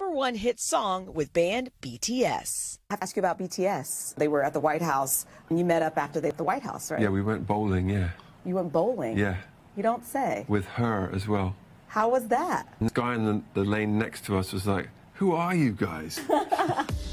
number one hit song with band BTS. I have to ask you about BTS. They were at the White House, and you met up after they at the White House, right? Yeah, we went bowling, yeah. You went bowling? Yeah. You don't say. With H.E.R. as well. How was that? And the guy in the, the lane next to us was like, Who are you guys?